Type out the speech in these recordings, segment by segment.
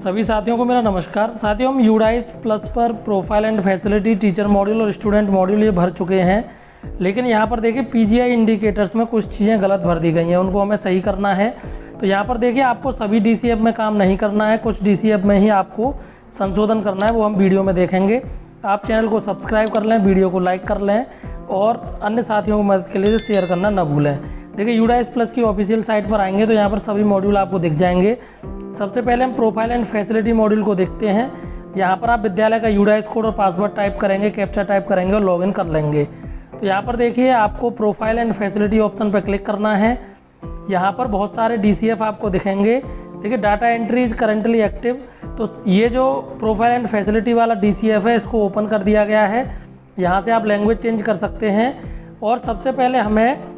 सभी साथियों को मेरा नमस्कार। साथियों, हम यूडाइस प्लस पर profile and facility teacher module और स्टूडेंट मॉड्यूल ये भर चुके हैं। लेकिन यहाँ पर देखिए पीजीआई इंडिकेटर्स में कुछ चीज़ें गलत भर दी गई हैं। उनको हमें सही करना है। तो यहाँ पर देखिए, आपको सभी डीसीएफ में काम नहीं करना है। कुछ डीसीएफ में ही आपको संशोधन करना है, वो हम वीडियो में देखेंगे। आप चैनल को सब्सक्राइब कर लें, वीडियो को लाइक कर लें और अन्य साथियों को मदद के लिए शेयर करना न भूलें। देखिए यूडाइस प्लस की ऑफिशियल साइट पर आएँगे तो यहाँ पर सभी मॉड्यूल आपको दिख जाएँगे। सबसे पहले हम प्रोफ़ाइल एंड फैसिलिटी मॉड्यूल को देखते हैं। यहाँ पर आप विद्यालय का यूडाइस कोड और पासवर्ड टाइप करेंगे कैप्चा टाइप करेंगे और लॉगिन कर लेंगे। तो यहाँ पर देखिए, आपको प्रोफ़ाइल एंड फैसिलिटी ऑप्शन पर क्लिक करना है। यहाँ पर बहुत सारे DCF आपको दिखेंगे। देखिए data entry is currently active तो ये जो प्रोफ़ाइल एंड फैसिलिटी वाला DCF है, इसको ओपन कर दिया गया है। यहाँ से आप लैंग्वेज चेंज कर सकते हैं। और सबसे पहले हमें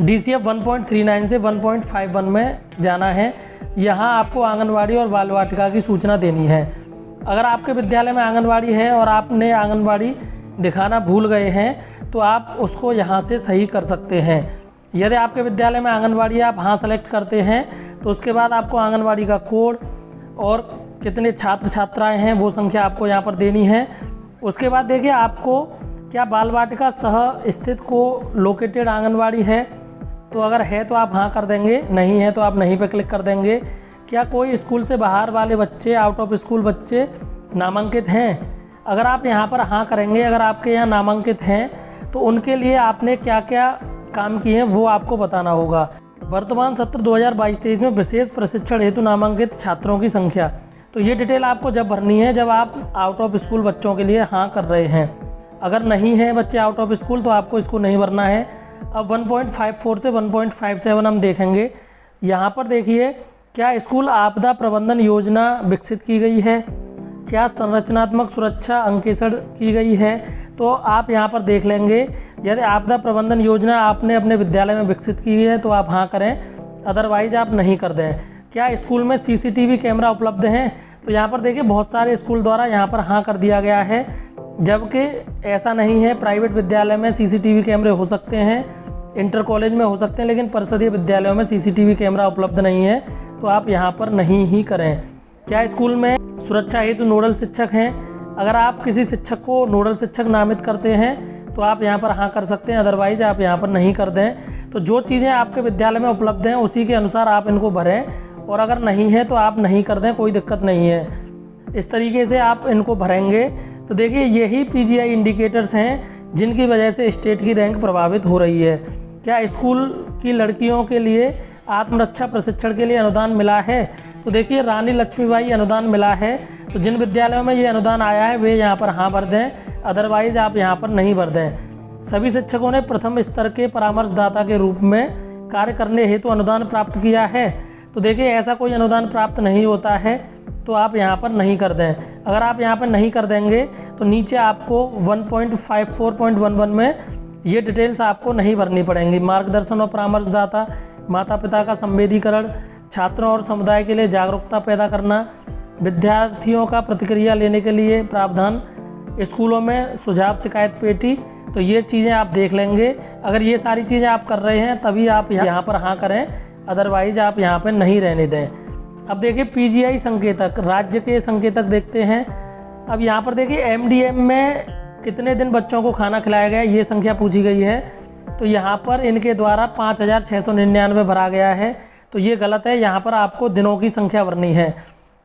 D C F one point three nine से वन पॉइंट फाइव वन में जाना है। यहाँ आपको आंगनवाड़ी और बाल वाटिका की सूचना देनी है। अगर आपके विद्यालय में आंगनवाड़ी है और आपने आंगनवाड़ी दिखाना भूल गए हैं तो आप उसको यहाँ से सही कर सकते हैं। यदि आपके विद्यालय में आंगनवाड़ी आप हाँ सेलेक्ट करते हैं तो उसके बाद आपको आंगनवाड़ी का कोड और कितने छात्र छात्राएँ हैं, वो संख्या आपको यहाँ पर देनी है। उसके बाद देखिए आपको क्या बाल वाटिका सह स्थित को लोकेटेड आंगनवाड़ी है तो अगर है तो आप हाँ कर देंगे, नहीं है तो आप नहीं पे क्लिक कर देंगे। क्या कोई स्कूल से बाहर वाले बच्चे आउट ऑफ़ स्कूल बच्चे नामांकित हैं? अगर आप यहाँ पर हाँ करेंगे, अगर आपके यहाँ नामांकित हैं तो उनके लिए आपने क्या क्या काम किए हैं वो आपको बताना होगा। वर्तमान सत्र 2022-23 में विशेष प्रशिक्षण हेतु नामांकित छात्रों की संख्या। तो ये डिटेल आपको जब भरनी है, जब आप आउट ऑफ़ स्कूल बच्चों के लिए हाँ कर रहे हैं। अगर नहीं है बच्चे आउट ऑफ़ स्कूल तो आपको इसको नहीं भरना है। अब 1.54 से 1.57 हम देखेंगे। यहाँ पर देखिए, क्या स्कूल आपदा प्रबंधन योजना विकसित की गई है? क्या संरचनात्मक सुरक्षा अंकेषण की गई है? तो आप यहाँ पर देख लेंगे, यदि आपदा प्रबंधन योजना आपने अपने विद्यालय में विकसित की है तो आप हाँ करें अदरवाइज़ आप नहीं कर दें। क्या स्कूल में सीसीटीवी कैमरा उपलब्ध हैं? तो यहाँ पर देखिए, बहुत सारे स्कूल द्वारा यहाँ पर हाँ कर दिया गया है। जबकि ऐसा नहीं है, प्राइवेट विद्यालय में सीसीटीवी कैमरे हो सकते हैं, इंटर कॉलेज में हो सकते हैं, लेकिन परिषदीय विद्यालयों में सीसीटीवी कैमरा उपलब्ध नहीं है तो आप यहाँ पर नहीं ही करें। क्या स्कूल में सुरक्षा हेतु नोडल शिक्षक हैं? अगर आप किसी शिक्षक को नोडल शिक्षक नामित करते हैं तो आप यहाँ पर हाँ कर सकते हैं अदरवाइज़ आप यहाँ पर नहीं कर दें। तो जो चीज़ें आपके विद्यालय में उपलब्ध हैं, उसी के अनुसार आप इनको भरें, और अगर नहीं है तो आप नहीं कर दें, कोई दिक्कत नहीं है। इस तरीके से आप इनको भरेंगे तो देखिए, यही पीजीआई इंडिकेटर्स हैं जिनकी वजह से स्टेट की रैंक प्रभावित हो रही है। क्या स्कूल की लड़कियों के लिए आत्मरक्षा प्रशिक्षण के लिए अनुदान मिला है? तो देखिए, रानी लक्ष्मीबाई अनुदान मिला है। तो जिन विद्यालयों में ये अनुदान आया है, वे यहाँ पर हाँ भर दें अदरवाइज़ आप यहाँ पर नहीं भर दें। सभी शिक्षकों ने प्रथम स्तर के परामर्शदाता के रूप में कार्य करने हेतु तो अनुदान प्राप्त किया है। तो देखिए, ऐसा कोई अनुदान प्राप्त नहीं होता है। तो आप यहाँ पर नहीं कर दें। अगर आप यहाँ पर नहीं कर देंगे तो नीचे आपको 1.54.11 में ये डिटेल्स आपको नहीं भरनी पड़ेंगी। मार्गदर्शन और परामर्शदाता माता पिता का संवेदीकरण, छात्रों और समुदाय के लिए जागरूकता पैदा करना, विद्यार्थियों का प्रतिक्रिया लेने के लिए प्रावधान, स्कूलों में सुझाव, शिकायत पेटी तो ये चीज़ें आप देख लेंगे। अगर ये सारी चीज़ें आप कर रहे हैं, तभी आप यहाँ पर हाँ करें अदरवाइज़ आप यहाँ पर नहीं रहने दें। अब देखिए पीजीआई संकेतक, राज्य के संकेतक देखते हैं। अब यहाँ पर देखिए एमडीएम में कितने दिन बच्चों को खाना खिलाया गया ये संख्या पूछी गई है। तो यहाँ पर इनके द्वारा पाँच हज़ार छः सौ निन्यानवे भरा गया है। तो ये गलत है, यहाँ पर आपको दिनों की संख्या भरनी है।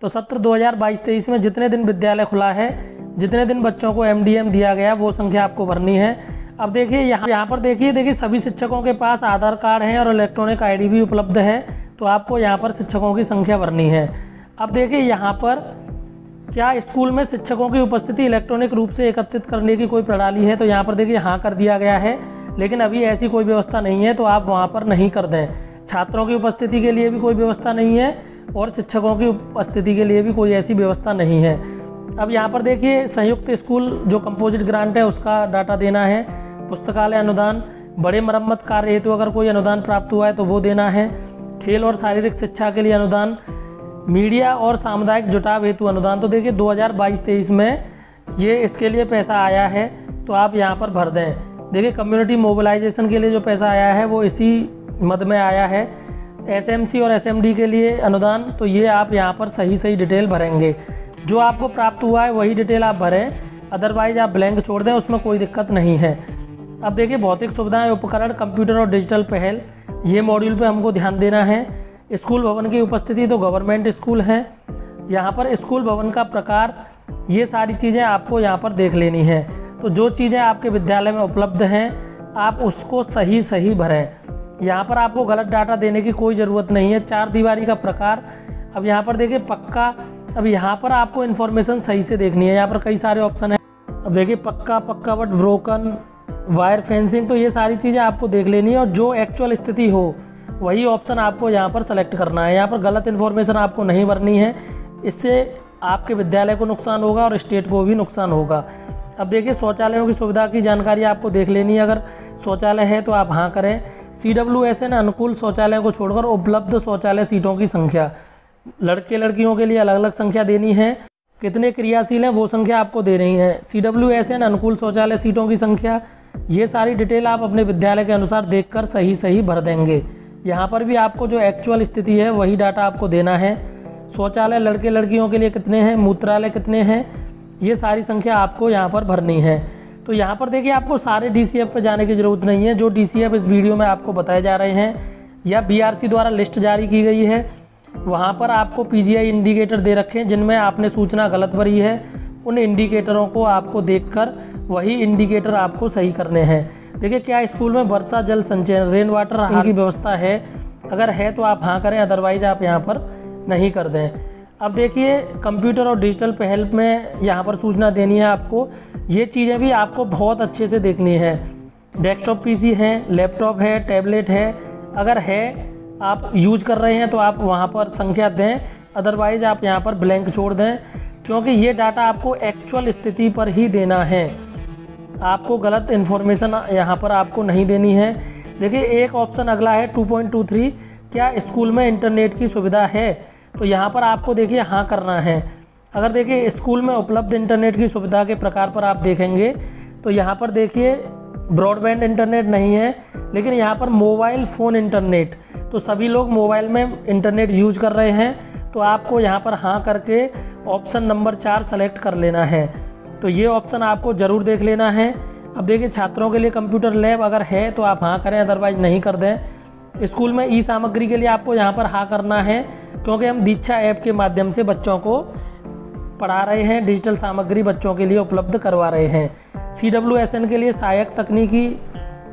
तो सत्र 2022-23 में जितने दिन विद्यालय खुला है, जितने दिन बच्चों को एमडीएम दिया गया, वो संख्या आपको भरनी है। अब देखिए यहाँ यहाँ पर देखिए देखिए सभी शिक्षकों के पास आधार कार्ड हैं और इलेक्ट्रॉनिक आईडी भी उपलब्ध है। तो आपको यहाँ पर शिक्षकों की संख्या भरनी है। अब देखिए यहाँ पर क्या स्कूल में शिक्षकों की उपस्थिति इलेक्ट्रॉनिक रूप से एकत्रित करने की कोई प्रणाली है? तो यहाँ पर देखिए हाँ कर दिया गया है, लेकिन अभी ऐसी कोई व्यवस्था नहीं है तो आप वहाँ पर नहीं कर दें। छात्रों की उपस्थिति के लिए भी कोई व्यवस्था नहीं है और शिक्षकों की उपस्थिति के लिए भी कोई ऐसी व्यवस्था नहीं है। अब यहाँ पर देखिए संयुक्त स्कूल जो कंपोजिट ग्रांट है, उसका डाटा देना है। पुस्तकालय अनुदान, बड़े मरम्मत कार्य हेतु अगर कोई अनुदान प्राप्त हुआ है तो वो देना है। खेल और शारीरिक शिक्षा के लिए अनुदान, मीडिया और सामुदायिक जुटाव हेतु अनुदान। तो देखिए 2022-23 में ये इसके लिए पैसा आया है तो आप यहाँ पर भर दें। देखिए कम्युनिटी मोबिलाइजेशन के लिए जो पैसा आया है, वो इसी मद में आया है। एसएमसी और एसएमडी के लिए अनुदान तो ये आप यहाँ पर सही सही डिटेल भरेंगे। जो आपको प्राप्त हुआ है, वही डिटेल आप भरें। अदरवाइज़ आप ब्लैंक छोड़ दें, उसमें कोई दिक्कत नहीं है। अब देखिए, भौतिक सुविधाएँ, उपकरण कंप्यूटर और डिजिटल पहल। ये मॉड्यूल पे हमको ध्यान देना है। स्कूल भवन की उपस्थिति तो गवर्नमेंट स्कूल है। यहाँ पर स्कूल भवन का प्रकार, ये सारी चीज़ें आपको यहाँ पर देख लेनी है। तो जो चीज़ें आपके विद्यालय में उपलब्ध हैं, आप उसको सही सही भरें। यहाँ पर आपको गलत डाटा देने की कोई ज़रूरत नहीं है। चार दीवारी का प्रकार। अब यहाँ पर देखिए पक्का, अब यहाँ पर आपको इन्फॉर्मेशन सही से देखनी है। यहाँ पर कई सारे ऑप्शन हैं। अब देखिए पक्का पक्का बट ब्रोकन वायर फेंसिंग तो ये सारी चीज़ें आपको देख लेनी है और जो एक्चुअल स्थिति हो, वही ऑप्शन आपको यहाँ पर सेलेक्ट करना है। यहाँ पर गलत इन्फॉर्मेशन आपको नहीं भरनी है। इससे आपके विद्यालय को नुकसान होगा और स्टेट को भी नुकसान होगा। अब देखिए, शौचालयों की सुविधा की जानकारी आपको देख लेनी है। अगर शौचालय है तो आप हाँ करें। सी डब्ल्यू एस एन अनुकूल शौचालय को छोड़कर उपलब्ध शौचालय सीटों की संख्या। लड़के लड़कियों के लिए अलग अलग संख्या देनी है। कितने क्रियाशील हैं, वो संख्या आपको दे रही है। सी डब्ल्यू एस एन अनुकूल शौचालय सीटों की संख्या। ये सारी डिटेल आप अपने विद्यालय के अनुसार देखकर सही सही भर देंगे। यहाँ पर भी आपको जो एक्चुअल स्थिति है, वही डाटा आपको देना है। शौचालय लड़के लड़कियों के लिए कितने हैं, मूत्रालय कितने हैं, ये सारी संख्या आपको यहाँ पर भरनी है। तो यहाँ पर देखिए, आपको सारे डी सी एफ़ पर जाने की ज़रूरत नहीं है। जो डी सी एफ़ इस वीडियो में आपको बताए जा रहे हैं, या बी आर सी द्वारा लिस्ट जारी की गई है वहाँ पर आपको पीजीआई इंडिकेटर दे रखे हैं जिनमें आपने सूचना गलत भरी है। उन इंडिकेटरों को आपको देखकर वही इंडिकेटर आपको सही करने हैं। देखिए क्या स्कूल में वर्षा जल संचयन रेन वाटर की व्यवस्था है? अगर है तो आप हाँ करें अदरवाइज़ आप यहाँ पर नहीं कर दें। अब देखिए कंप्यूटर और डिजिटल पहल में यहाँ पर सूचना देनी है आपको। ये चीज़ें भी आपको बहुत अच्छे से देखनी है। डेस्कटॉप पीसी है लैपटॉप है टैबलेट है। अगर है आप यूज़ कर रहे हैं तो आप वहाँ पर संख्या दें अदरवाइज़ आप यहाँ पर ब्लैंक छोड़ दें, क्योंकि ये डाटा आपको एक्चुअल स्थिति पर ही देना है। आपको गलत इन्फॉर्मेशन यहाँ पर आपको नहीं देनी है। देखिए, एक ऑप्शन अगला है 2.23 क्या स्कूल में इंटरनेट की सुविधा है? तो यहाँ पर आपको देखिए हाँ करना है। अगर देखिए स्कूल में उपलब्ध इंटरनेट की सुविधा के प्रकार पर आप देखेंगे तो यहाँ पर देखिए ब्रॉडबैंड इंटरनेट नहीं है, लेकिन यहाँ पर मोबाइल फ़ोन इंटरनेट तो सभी लोग मोबाइल में इंटरनेट यूज़ कर रहे हैं तो आपको यहाँ पर हाँ करके ऑप्शन नंबर चार सेलेक्ट कर लेना है। तो ये ऑप्शन आपको ज़रूर देख लेना है। अब देखिए, छात्रों के लिए कंप्यूटर लैब अगर है तो आप हाँ करें, अदरवाइज़ नहीं कर दें। स्कूल में ई सामग्री के लिए आपको यहाँ पर हाँ करना है, क्योंकि हम दीक्षा ऐप के माध्यम से बच्चों को पढ़ा रहे हैं, डिजिटल सामग्री बच्चों के लिए उपलब्ध करवा रहे हैं। सी डब्ल्यू एस एन के लिए सहायक तकनीकी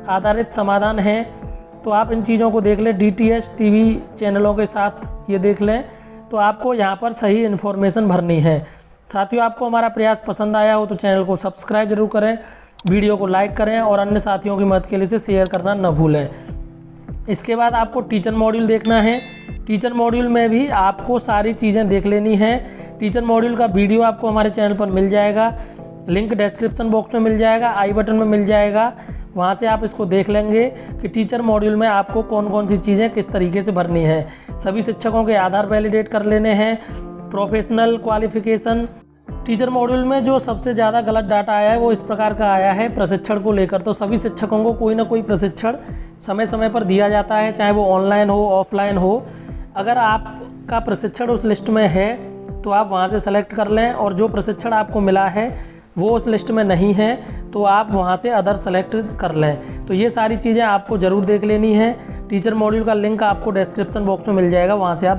आधारित समाधान है। तो आप इन चीज़ों को देख लें डी टी टी वी चैनलों के साथ ये देख लें तो आपको यहाँ पर सही इन्फॉर्मेशन भरनी है। साथियों, आपको हमारा प्रयास पसंद आया हो तो चैनल को सब्सक्राइब ज़रूर करें, वीडियो को लाइक करें और अन्य साथियों की मदद के लिए से शेयर करना न भूलें। इसके बाद आपको टीचर मॉड्यूल देखना है। टीचर मॉड्यूल में भी आपको सारी चीज़ें देख लेनी है। टीचर मॉड्यूल का वीडियो आपको हमारे चैनल पर मिल जाएगा। लिंक डिस्क्रिप्शन बॉक्स में मिल जाएगा आई बटन में मिल जाएगा। वहाँ से आप इसको देख लेंगे कि टीचर मॉड्यूल में आपको कौन कौन सी चीज़ें किस तरीके से भरनी है। सभी शिक्षकों के आधार वैलिडेट कर लेने हैं। Professional qualification. टीचर मॉड्यूल में जो सबसे ज़्यादा गलत डाटा आया है, वो इस प्रकार का आया है प्रशिक्षण को लेकर। तो सभी शिक्षकों को कोई ना कोई प्रशिक्षण समय समय पर दिया जाता है, चाहे वो ऑनलाइन हो, ऑफलाइन हो। अगर आपका प्रशिक्षण उस लिस्ट में है तो आप वहाँ से सेलेक्ट कर लें और जो प्रशिक्षण आपको मिला है वो उस लिस्ट में नहीं है तो आप वहाँ से अदर सेलेक्ट कर लें। तो ये सारी चीज़ें आपको ज़रूर देख लेनी है। टीचर मॉड्यूल का लिंक आपको डिस्क्रिप्शन बॉक्स में मिल जाएगा, वहाँ से आप